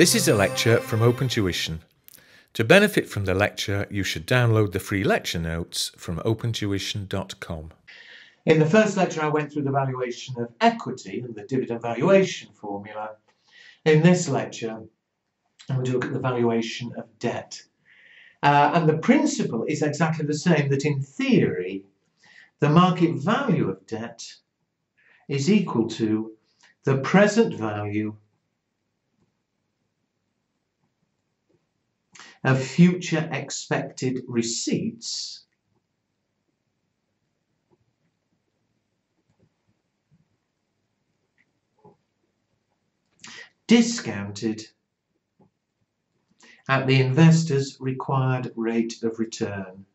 This is a lecture from OpenTuition. To benefit from the lecture, you should download the free lecture notes from opentuition.com. In the first lecture, I went through the valuation of equity and the dividend valuation formula. In this lecture, I'm going to look at the valuation of debt. Uh, and the principle is exactly the same, that in theory, the market value of debt is equal to the present value of future expected receipts. Discounted. At the investor's required rate of return.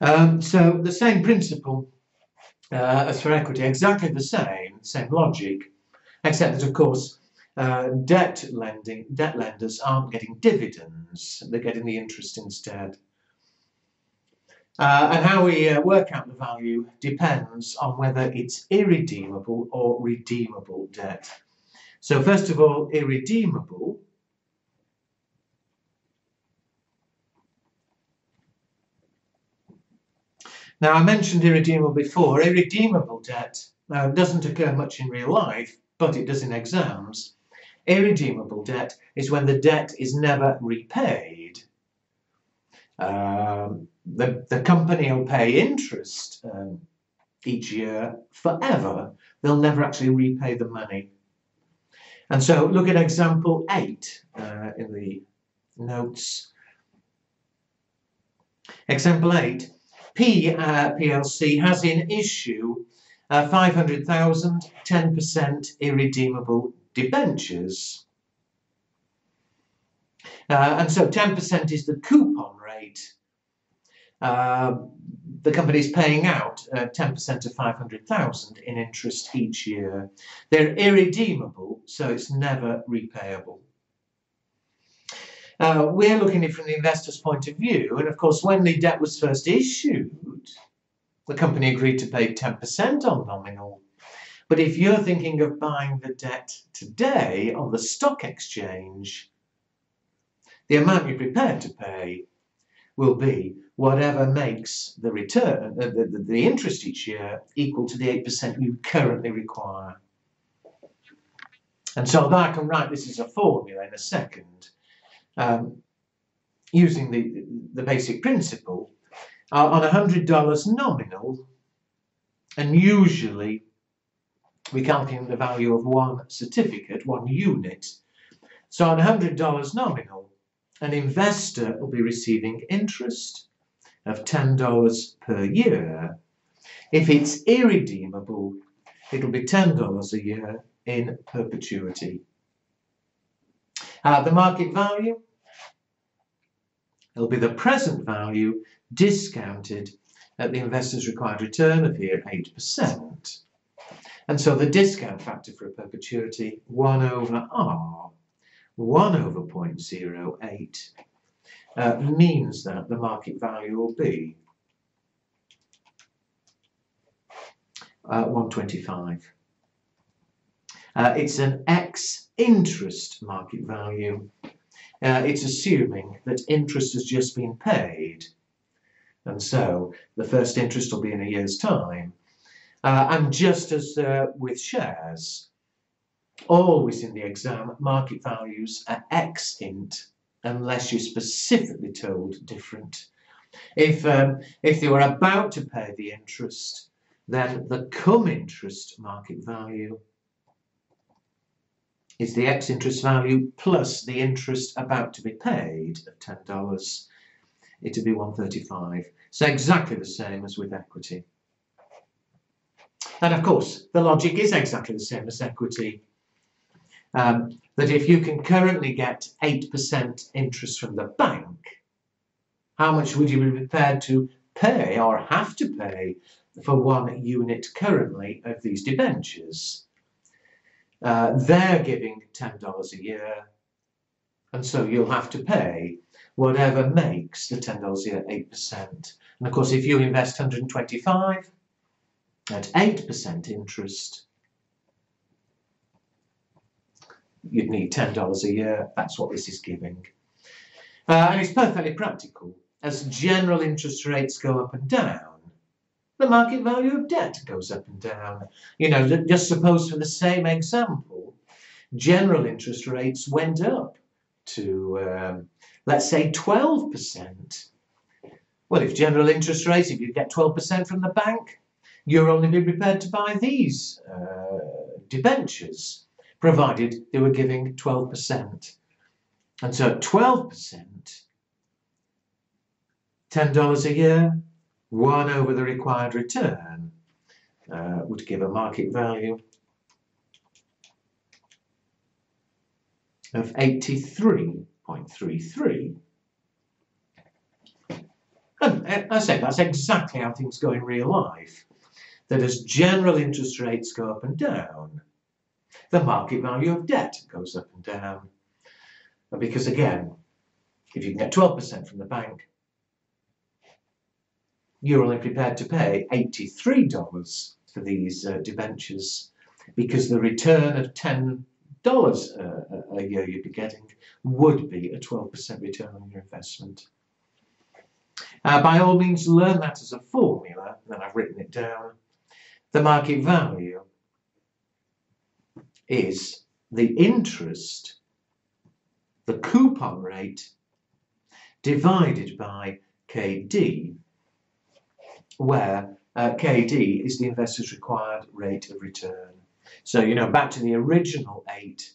Um, so the same principle uh, as for equity, exactly the same, same logic, except that of course uh, debt lending, debt lenders aren't getting dividends; they're getting the interest instead. Uh, and how we uh, work out the value depends on whether it's irredeemable or redeemable debt. So first of all, irredeemable Now, I mentioned irredeemable before. Irredeemable debt uh, doesn't occur much in real life, but it does in exams. Irredeemable debt is when the debt is never repaid. Um, the, the company will pay interest um, each year forever. They'll never actually repay the money. And so look at example 8 uh, in the notes. Example 8. P uh, PLC has in issue uh, 500,000 10% irredeemable debentures. Uh, and so 10% is the coupon rate. Uh, the company is paying out 10% uh, of 500,000 in interest each year. They're irredeemable, so it's never repayable. Uh, we're looking at it from the investor's point of view, and of course, when the debt was first issued, the company agreed to pay 10% on nominal. But if you're thinking of buying the debt today on the stock exchange, the amount you're prepared to pay will be whatever makes the return, uh, the, the, the interest each year equal to the 8% you currently require. And so I can write this as a formula in a second um, using the, the basic principle, uh, on $100 nominal, and usually we calculate the value of one certificate, one unit. So on $100 nominal, an investor will be receiving interest of $10 per year. If it's irredeemable, it'll be $10 a year in perpetuity. Uh, the market value, It'll be the present value discounted at the investor's required return of here 8%. And so the discount factor for a perpetuity, 1 over R, 1 over 0.08, uh, means that the market value will be uh, 125. Uh, it's an ex interest market value uh, it's assuming that interest has just been paid. And so the first interest will be in a year's time. Uh, and just as uh, with shares, always in the exam, market values are ex int unless you're specifically told different. If, um, if they were about to pay the interest, then the cum interest market value is the ex interest value plus the interest about to be paid of $10. It'd be 135. So exactly the same as with equity. And of course, the logic is exactly the same as equity. Um, that if you can currently get 8% interest from the bank, how much would you be prepared to pay or have to pay for one unit currently of these debentures? Uh, they're giving $10 a year. And so you'll have to pay whatever makes the $10 a year 8%. And of course, if you invest 125 at 8% interest, you'd need $10 a year. That's what this is giving. Uh, and it's perfectly practical. As general interest rates go up and down, the market value of debt goes up and down. You know, just suppose for the same example, general interest rates went up to, um, let's say, 12%. Well, if general interest rates, if you get 12% from the bank, you're only prepared to buy these uh, debentures, provided they were giving 12%. And so 12%, $10 a year, 1 over the required return, uh, would give a market value of 83.33. And uh, I say that's exactly how things go in real life. That as general interest rates go up and down, the market value of debt goes up and down. Because again, if you can get 12% from the bank, you're only prepared to pay $83 for these uh, debentures because the return of $10 uh, a year you'd be getting would be a 12% return on your investment. Uh, by all means, learn that as a formula, and I've written it down. The market value is the interest, the coupon rate, divided by KD, where uh, KD is the investor's required rate of return. So, you know, back to the original 8,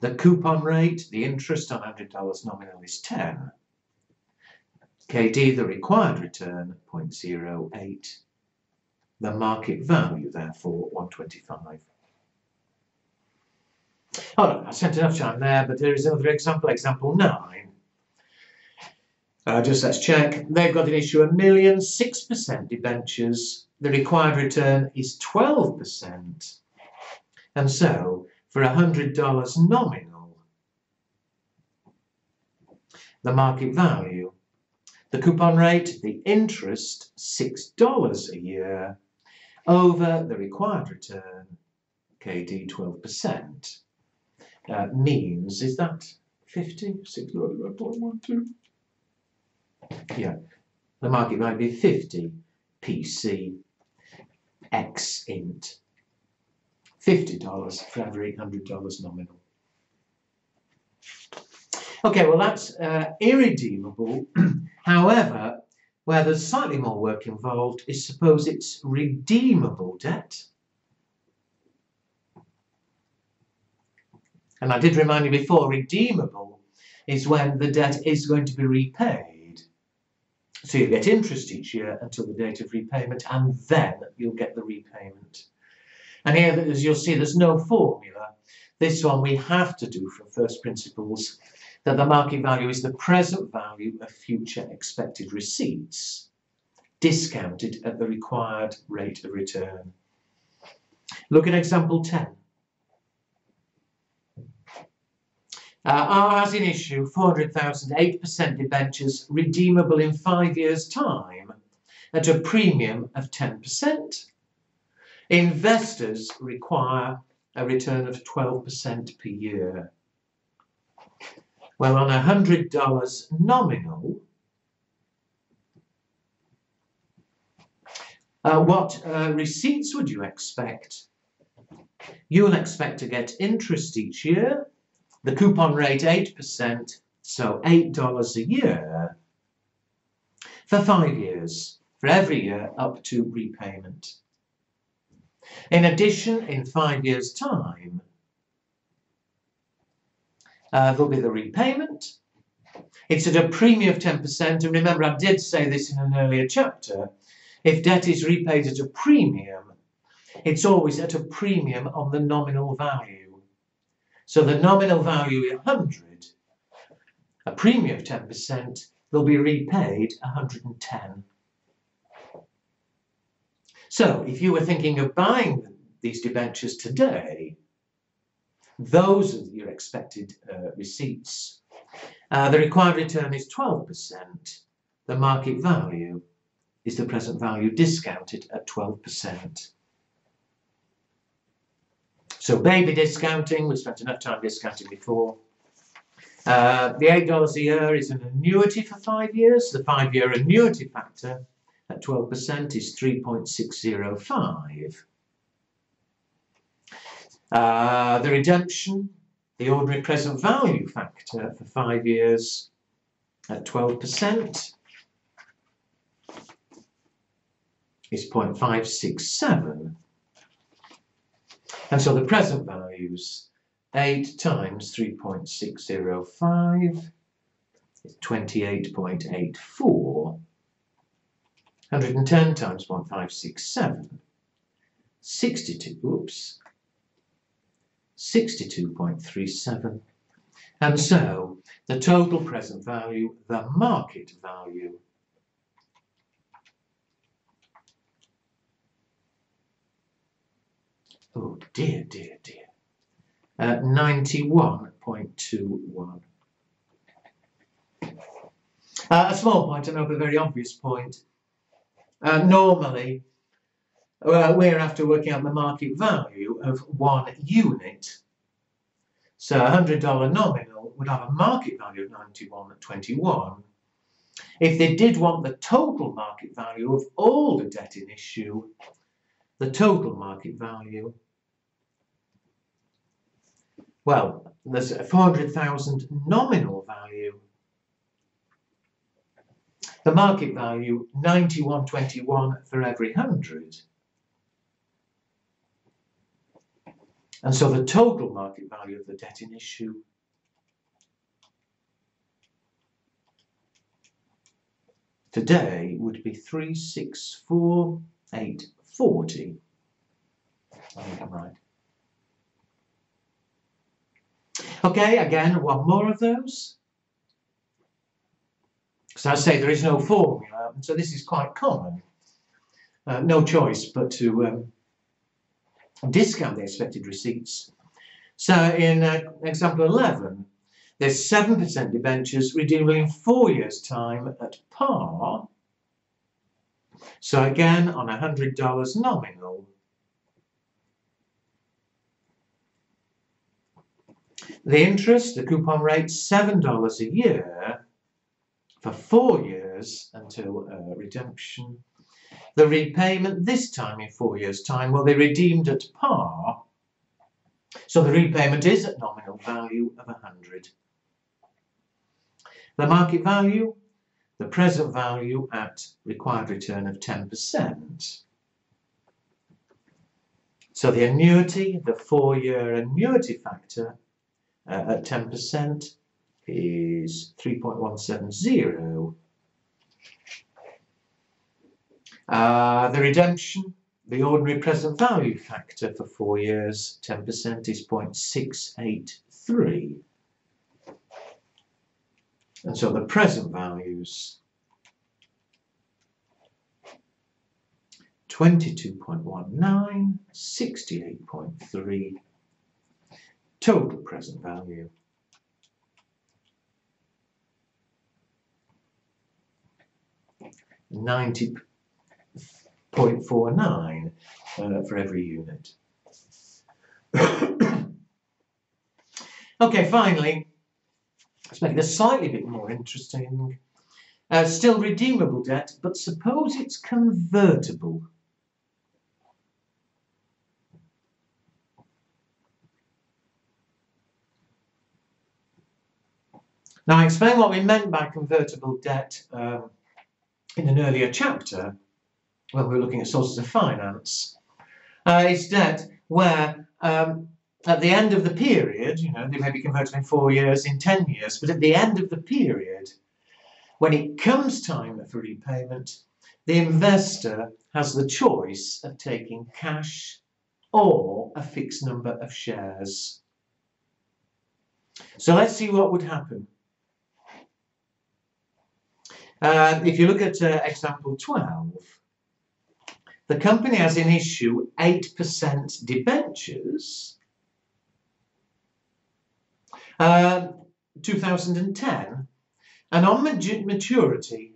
the coupon rate, the interest on $100 nominal is 10. KD, the required return, 0.08. The market value, therefore, 125. Oh, I spent enough time there, but there is another example, example 9. Uh, just let's check. They've got an issue a million, 6% debentures. The required return is 12%. And so, for $100 nominal, the market value, the coupon rate, the interest, $6 a year, over the required return, KD 12%, uh, means, is that 50? 6 divided by 0.12? Yeah, the market might be 50 PC ex int. $50 for every $100 nominal. Okay, well that's uh, irredeemable. However, where there's slightly more work involved is suppose it's redeemable debt. And I did remind you before, redeemable is when the debt is going to be repaid. So you get interest each year until the date of repayment, and then you'll get the repayment. And here, as you'll see, there's no formula. This one we have to do from first principles, that the market value is the present value of future expected receipts, discounted at the required rate of return. Look at example 10. Uh, R has in issue 400,000 8% debentures redeemable in five years' time at a premium of 10%. Investors require a return of 12% per year. Well, on $100 nominal, uh, what uh, receipts would you expect? You'll expect to get interest each year the coupon rate 8%, so $8 a year for five years, for every year up to repayment. In addition, in five years' time, uh, there'll be the repayment. It's at a premium of 10%, and remember I did say this in an earlier chapter, if debt is repaid at a premium, it's always at a premium on the nominal value. So the nominal value is 100, a premium of 10%, they'll be repaid 110. So if you were thinking of buying these debentures today, those are your expected uh, receipts Uh, the required return is 12%. The market value is the present value discounted at 12%. So baby discounting, we spent enough time discounting before. Uh, the $8 a year is an annuity for five years. The five-year annuity factor at 12% is 3.605. Uh, the redemption, the ordinary present value factor for five years at 12% is 0.567. And so the present values 8 times 3.605 is 28.84. 110 times 1567, 62, oops, 62.37. And so the total present value, the market value, oh dear, dear, dear, uh, 91.21. Uh, a small point, a very obvious point. Uh, normally, uh, we're after working out the market value of one unit. So a $100 nominal would have a market value of 91.21. If they did want the total market value of all the debt in issue, the total market value, well, there's a 400,000 nominal value the market value 91.21 for every 100. And so the total market value of the debt in issue today would be 364840. I think I'm right. Okay, again, one more of those. So I say there is no formula, and so this is quite common. Uh, no choice but to um, discount the expected receipts. So in uh, example 11, there's 7% debentures redeemable in four years' time at par. So again, on $100 nominal, the interest, the coupon rate, $7 a year, for four years until uh, redemption. The repayment this time in four years' time, well, they redeemed at par. So the repayment is at nominal value of 100. The market value, the present value at required return of 10%. So the annuity, the four-year annuity factor uh, at 10% is 3.170. Uh, the redemption, the ordinary present value factor for four years, 10% is 0.683. And so the present values 22.19, 68.3, total present value 90.49 uh, for every unit. okay, finally, let's make this slightly bit more interesting. Uh, still redeemable debt, but suppose it's convertible. Now, I explained what we meant by convertible debt um, in an earlier chapter, when we were looking at sources of finance, uh, is debt where um, at the end of the period, you know, they may be converted in four years, in ten years, but at the end of the period, when it comes time for repayment, the investor has the choice of taking cash or a fixed number of shares. So let's see what would happen. Uh, if you look at uh, example 12, the company has in issue 8% debentures. Uh, 2010, and on maturity,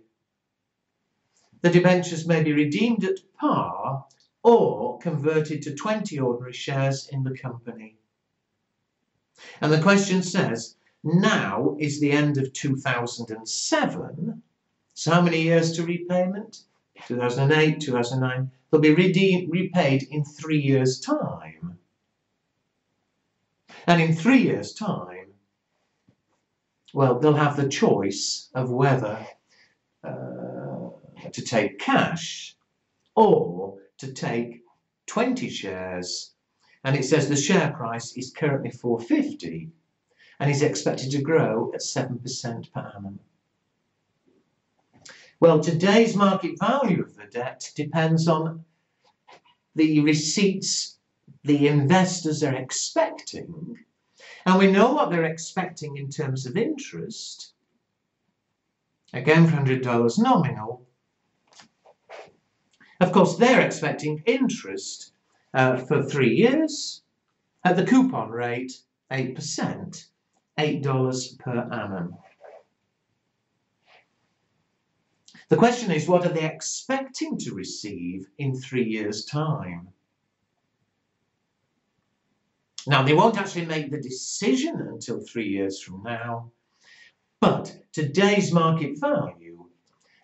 the debentures may be redeemed at par or converted to 20 ordinary shares in the company. And the question says, now is the end of 2007. So how many years to repayment? 2008, 2009. They'll be redeemed, repaid in three years' time. And in three years' time, well, they'll have the choice of whether uh, to take cash or to take 20 shares. And it says the share price is currently 450 and is expected to grow at 7% per annum. Well, today's market value of the debt depends on the receipts the investors are expecting and we know what they're expecting in terms of interest. Again, for $100 nominal. Of course, they're expecting interest uh, for three years at the coupon rate, 8%, $8 per annum. The question is, what are they expecting to receive in three years' time? Now, they won't actually make the decision until three years from now, but today's market value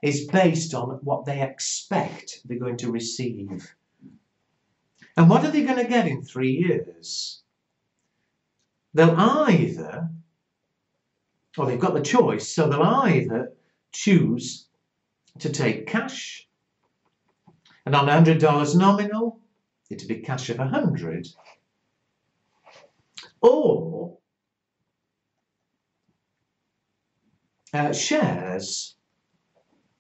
is based on what they expect they're going to receive. And what are they going to get in three years? They'll either, or they've got the choice, so they'll either choose to take cash, and on $100 nominal, it'd be cash of 100 or uh, shares.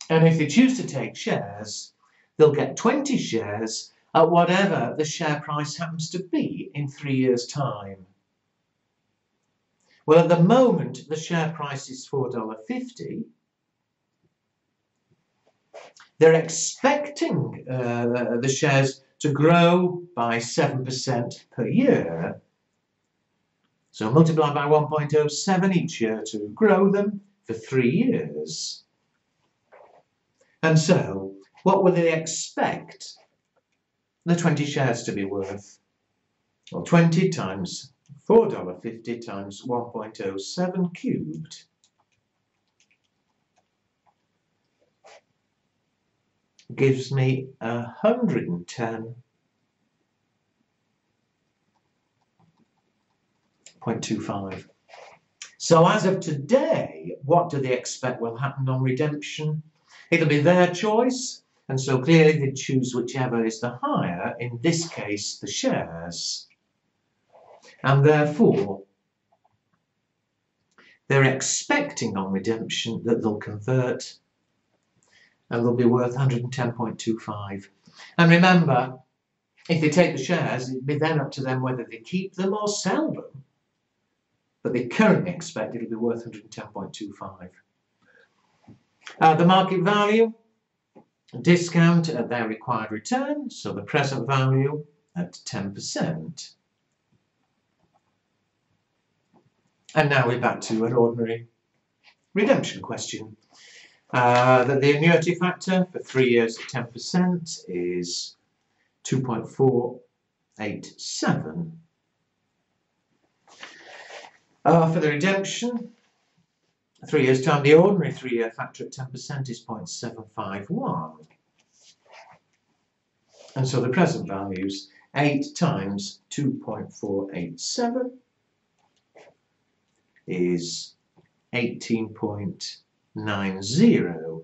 And if they choose to take shares, they'll get 20 shares at whatever the share price happens to be in three years' time. Well, at the moment, the share price is $4.50. They're expecting uh, the shares to grow by 7% per year so multiply by 1.07 each year to grow them for three years. And so, what would they expect the 20 shares to be worth? Well, 20 times $4.50 times 1.07 cubed. Gives me 110 0.25. So as of today, what do they expect will happen on redemption? It'll be their choice, and so clearly they choose whichever is the higher, in this case the shares. And therefore, they're expecting on redemption that they'll convert and they'll be worth 110.25. And remember, if they take the shares, it'd be then up to them whether they keep them or sell them but they currently expect it'll be worth 110.25. Uh, the market value, discount at their required return, so the present value at 10%. And now we're back to an ordinary redemption question. Uh, that the annuity factor for three years at 10% is 2.487 uh, for the redemption, three years' time, the ordinary three-year factor at 10% is 0.751. And so the present value is 8 times 2.487 is 18.90.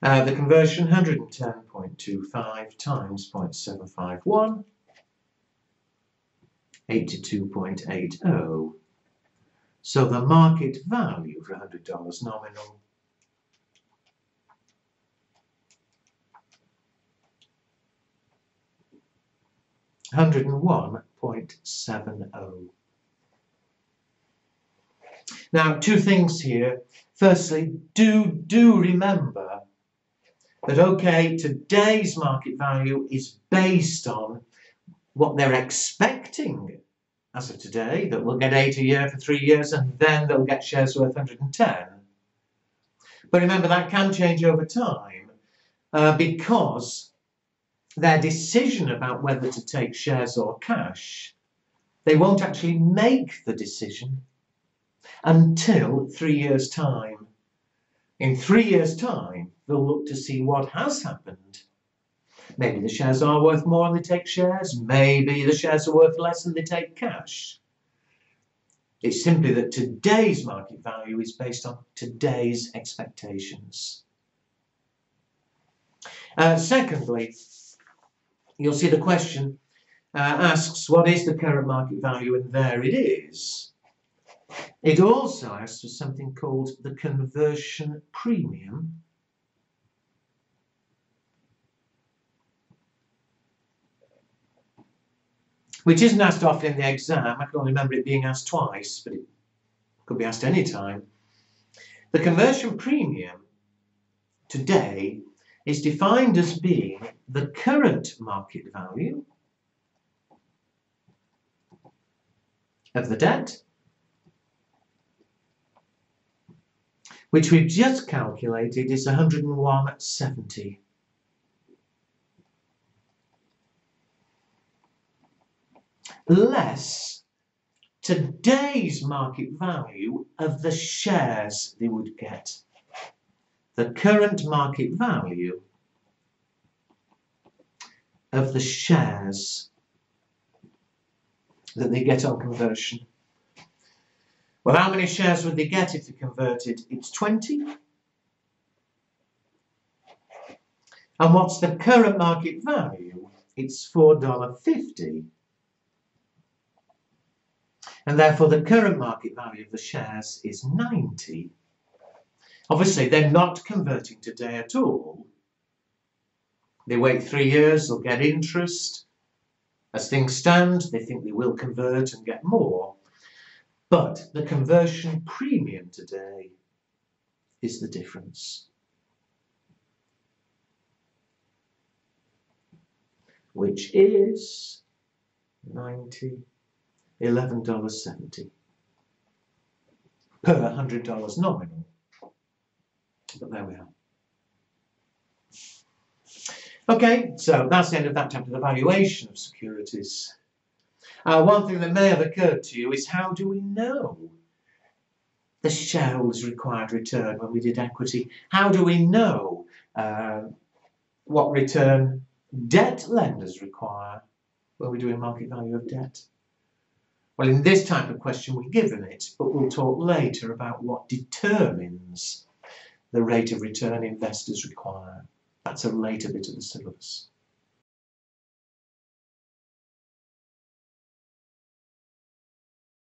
Uh, the conversion, 110.25 times 0.751 82.80. So the market value for $100 nominal Hundred and one point seven oh. Now, two things here. Firstly, do do remember that okay, today's market value is based on what they're expecting as of today, that we'll get 8 a year for three years and then they'll get shares worth 110. But remember, that can change over time uh, because their decision about whether to take shares or cash, they won't actually make the decision until three years' time. In three years' time, they'll look to see what has happened. Maybe the shares are worth more and they take shares. Maybe the shares are worth less and they take cash. It's simply that today's market value is based on today's expectations. Uh, secondly, you'll see the question uh, asks, what is the current market value? And there it is. It also asks for something called the conversion premium. Which isn't asked often in the exam. I can only remember it being asked twice, but it could be asked any time. The conversion premium today is defined as being the current market value of the debt which we've just calculated is 101.70. Less today's market value of the shares they would get. The current market value of the shares that they get on conversion. Well, how many shares would they get if they converted? It's 20. And what's the current market value? It's $4.50. And therefore the current market value of the shares is 90. Obviously, they're not converting today at all. They wait three years, they'll get interest. As things stand, they think they will convert and get more. But the conversion premium today is the difference. Which is 90, $11.70 per $100 nominal. But there we are. Okay, so that's the end of that chapter, the valuation of securities. Uh, one thing that may have occurred to you is how do we know the shareholders required return when we did equity? How do we know uh, what return debt lenders require when we're doing market value of debt? Well, in this type of question, we're given it, but we'll talk later about what determines the rate of return investors require. That's a later bit of the syllabus.